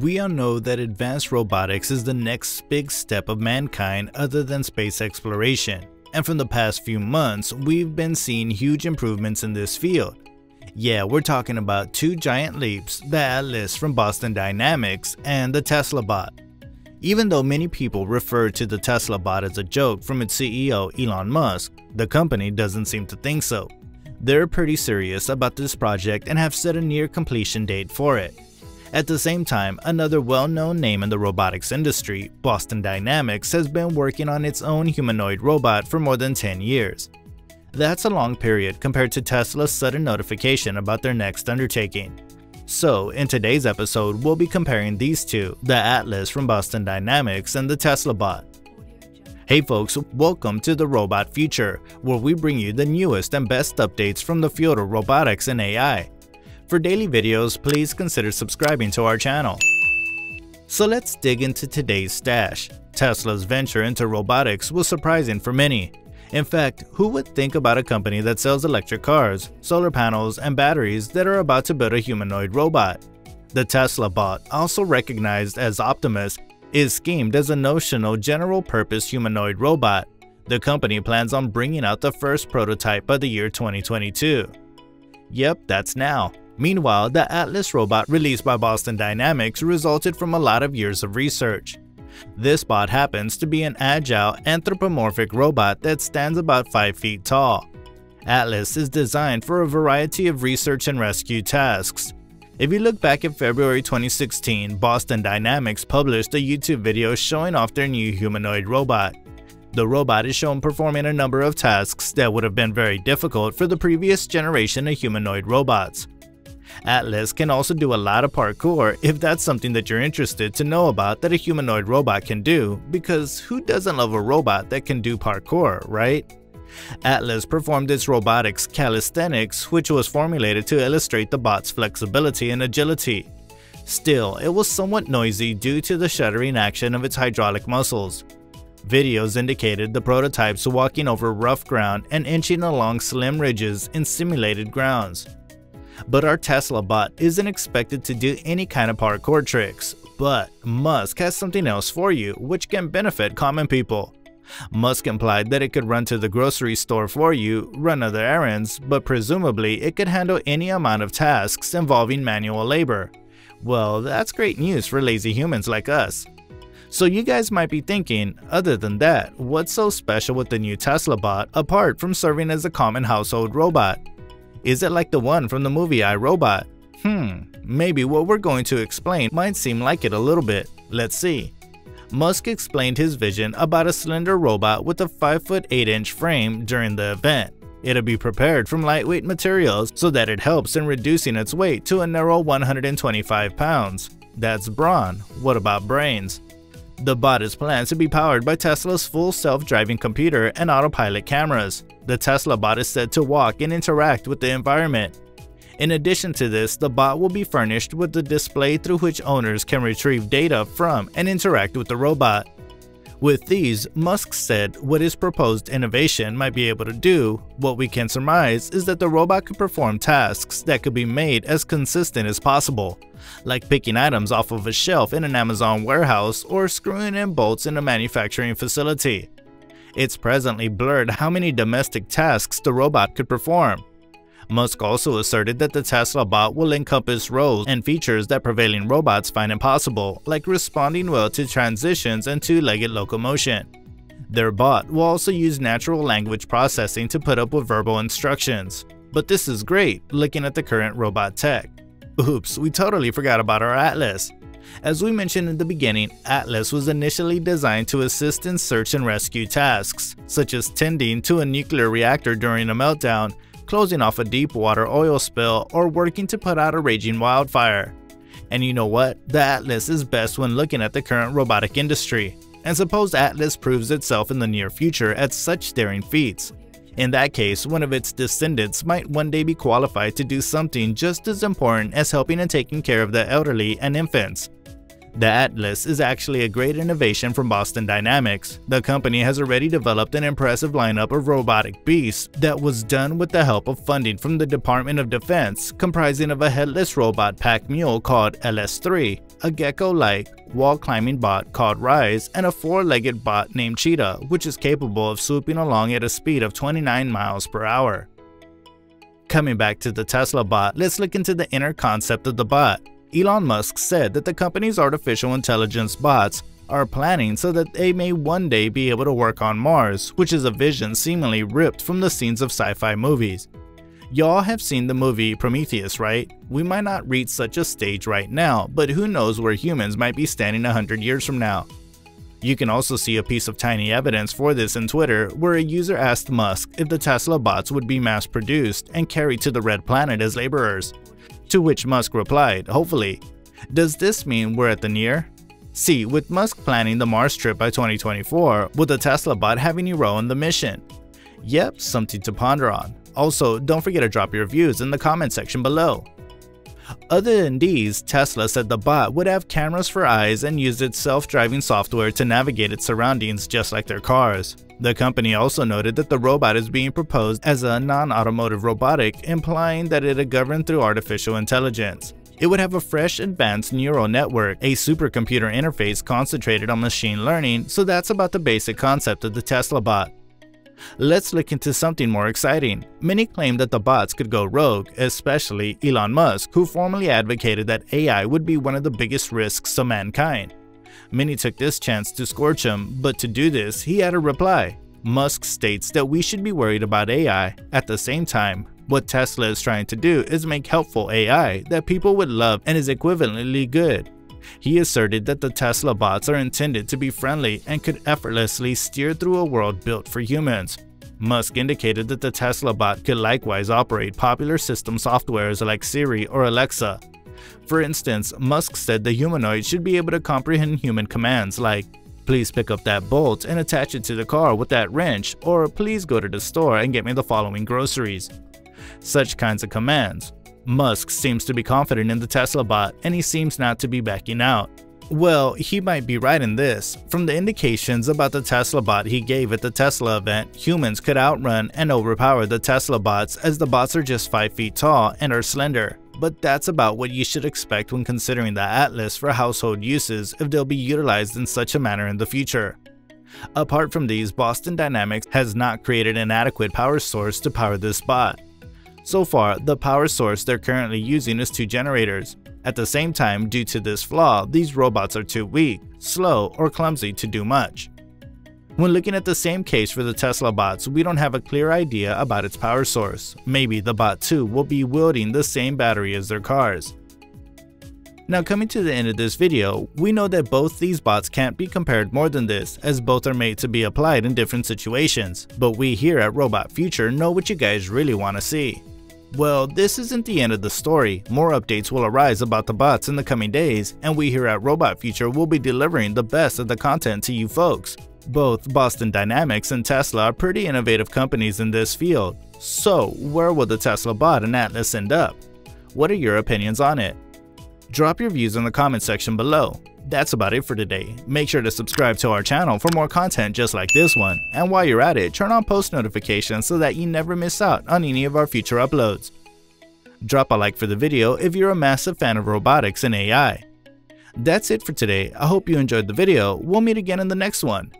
We all know that advanced robotics is the next big step of mankind other than space exploration, and from the past few months, we've been seeing huge improvements in this field. Yeah, we're talking about two giant leaps, the Atlas from Boston Dynamics and the Tesla bot. Even though many people refer to the Tesla bot as a joke from its CEO Elon Musk, the company doesn't seem to think so. They're pretty serious about this project and have set a near completion date for it. At the same time, another well-known name in the robotics industry, Boston Dynamics, has been working on its own humanoid robot for more than 10 years. That's a long period compared to Tesla's sudden notification about their next undertaking. So, in today's episode, we'll be comparing these two, the Atlas from Boston Dynamics and the Tesla bot. Hey folks, welcome to the Robot Future, where we bring you the newest and best updates from the field of robotics and AI. For daily videos, please consider subscribing to our channel. So let's dig into today's stash. Tesla's venture into robotics was surprising for many. In fact, who would think about a company that sells electric cars, solar panels, and batteries that are about to build a humanoid robot? The Tesla bot, also recognized as Optimus, is schemed as a notional general-purpose humanoid robot. The company plans on bringing out the first prototype by the year 2022. Yep, that's now. Meanwhile, the Atlas robot released by Boston Dynamics resulted from a lot of years of research. This bot happens to be an agile, anthropomorphic robot that stands about 5 feet tall. Atlas is designed for a variety of research and rescue tasks. If you look back at February 2016, Boston Dynamics published a YouTube video showing off their new humanoid robot. The robot is shown performing a number of tasks that would have been very difficult for the previous generation of humanoid robots. Atlas can also do a lot of parkour if that's something that you're interested to know about that a humanoid robot can do, because who doesn't love a robot that can do parkour, right? Atlas performed its robotics calisthenics, which was formulated to illustrate the bot's flexibility and agility. Still, it was somewhat noisy due to the shuddering action of its hydraulic muscles. Videos indicated the prototypes walking over rough ground and inching along slim ridges in simulated grounds. But our Tesla bot isn't expected to do any kind of parkour tricks, but Musk has something else for you which can benefit common people. Musk implied that it could run to the grocery store for you, run other errands, but presumably it could handle any amount of tasks involving manual labor. Well, that's great news for lazy humans like us. So you guys might be thinking, other than that, what's so special with the new Tesla bot apart from serving as a common household robot? Is it like the one from the movie I, Robot? Hmm, maybe what we're going to explain might seem like it a little bit. Let's see. Musk explained his vision about a slender robot with a 5 foot 8 inch frame during the event. It'll be prepared from lightweight materials so that it helps in reducing its weight to a narrow 125 pounds. That's brawn, what about brains? The bot is planned to be powered by Tesla's full self-driving computer and autopilot cameras. The Tesla bot is said to walk and interact with the environment. In addition to this, the bot will be furnished with a display through which owners can retrieve data from and interact with the robot. With these, Musk said what his proposed innovation might be able to do, what we can surmise is that the robot could perform tasks that could be made as consistent as possible, like picking items off of a shelf in an Amazon warehouse or screwing in bolts in a manufacturing facility. It's presently blurred how many domestic tasks the robot could perform, Musk also asserted that the Tesla bot will encompass roles and features that prevailing robots find impossible, like responding well to transitions and two-legged locomotion. Their bot will also use natural language processing to put up with verbal instructions. But this is great, looking at the current robot tech. Oops, we totally forgot about our Atlas. As we mentioned in the beginning, Atlas was initially designed to assist in search and rescue tasks, such as tending to a nuclear reactor during a meltdown closing off a deep water oil spill, or working to put out a raging wildfire. And you know what? The Atlas is best when looking at the current robotic industry. And suppose Atlas proves itself in the near future at such daring feats. In that case, one of its descendants might one day be qualified to do something just as important as helping and taking care of the elderly and infants. The Atlas is actually a great innovation from Boston Dynamics. The company has already developed an impressive lineup of robotic beasts that was done with the help of funding from the Department of Defense, comprising of a headless robot pack mule called LS3, a gecko-like wall-climbing bot called Rise, and a four-legged bot named Cheetah, which is capable of swooping along at a speed of 29 miles per hour. Coming back to the Tesla bot, let's look into the inner concept of the bot. Elon Musk said that the company's artificial intelligence bots are planning so that they may one day be able to work on Mars, which is a vision seemingly ripped from the scenes of sci-fi movies. Y'all have seen the movie Prometheus, right? We might not reach such a stage right now, but who knows where humans might be standing 100 years from now. You can also see a piece of tiny evidence for this in Twitter, where a user asked Musk if the Tesla bots would be mass-produced and carried to the Red Planet as laborers. To which Musk replied, hopefully. Does this mean we're at the near? See, with Musk planning the Mars trip by 2024, with the Tesla bot having a role in the mission. Yep, something to ponder on. Also, don't forget to drop your views in the comment section below. Other than these, Tesla said the bot would have cameras for eyes and use its self-driving software to navigate its surroundings just like their cars. The company also noted that the robot is being proposed as a non-automotive robotic, implying that it is governed through artificial intelligence. It would have a fresh advanced neural network, a supercomputer interface concentrated on machine learning, so that's about the basic concept of the Tesla bot. Let's look into something more exciting. Many claim that the bots could go rogue, especially Elon Musk, who formerly advocated that AI would be one of the biggest risks to mankind. Many took this chance to scorch him, but to do this, he had a reply. Musk states that we should be worried about AI. At the same time, what Tesla is trying to do is make helpful AI that people would love and is equivalently good. He asserted that the Tesla bots are intended to be friendly and could effortlessly steer through a world built for humans. Musk indicated that the Tesla bot could likewise operate popular system softwares like Siri or Alexa. For instance, Musk said the humanoid should be able to comprehend human commands like, please pick up that bolt and attach it to the car with that wrench, or please go to the store and get me the following groceries. Such kinds of commands. Musk seems to be confident in the Tesla bot, and he seems not to be backing out. Well, he might be right in this. From the indications about the Tesla bot he gave at the Tesla event, humans could outrun and overpower the Tesla bots as the bots are just 5 feet tall and are slender. But that's about what you should expect when considering the Atlas for household uses if they'll be utilized in such a manner in the future. Apart from these, Boston Dynamics has not created an adequate power source to power this bot. So far, the power source they're currently using is two generators. At the same time, due to this flaw, these robots are too weak, slow, or clumsy to do much. When looking at the same case for the Tesla bots, we don't have a clear idea about its power source. Maybe the bot 2 will be wielding the same battery as their cars. Now coming to the end of this video, we know that both these bots can't be compared more than this, as both are made to be applied in different situations, but we here at Robot Future know what you guys really want to see. Well, this isn't the end of the story. More updates will arise about the bots in the coming days, and we here at Robot Future will be delivering the best of the content to you folks. Both Boston Dynamics and Tesla are pretty innovative companies in this field. So, where will the Tesla bot and Atlas end up? What are your opinions on it? Drop your views in the comment section below. That's about it for today. Make sure to subscribe to our channel for more content just like this one. And while you're at it, turn on post notifications so that you never miss out on any of our future uploads. Drop a like for the video if you're a massive fan of robotics and AI. That's it for today. I hope you enjoyed the video. We'll meet again in the next one.